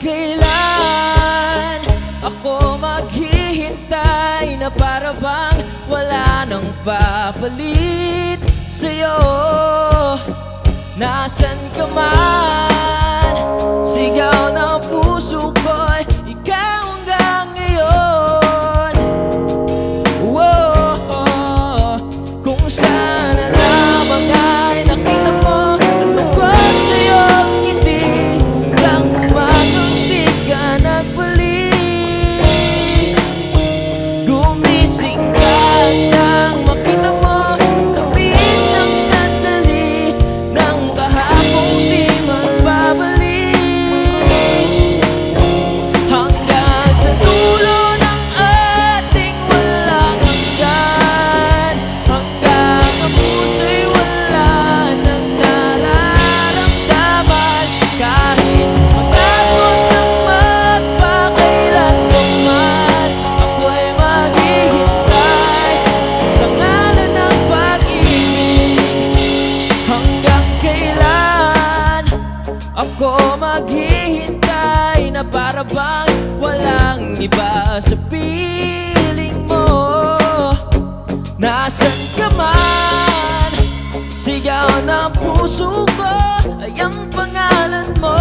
kailan Ako maghihintay na para bang Wala nang papalit sa'yo? Nasaan ka man? Sigaw ako maghihintay na para bang walang iba sa piling mo Nasaan ka man? Sigaw ng puso ko ay ang pangalan mo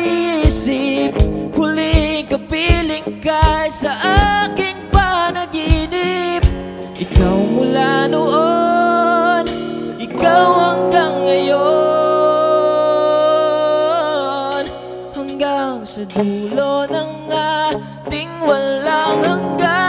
pag-iisip Huling kapiling ka sa aking panaginip. Ikaw mula noon, ikaw hanggang ngayon. Hanggang sa dulo ng ating walang hanggan.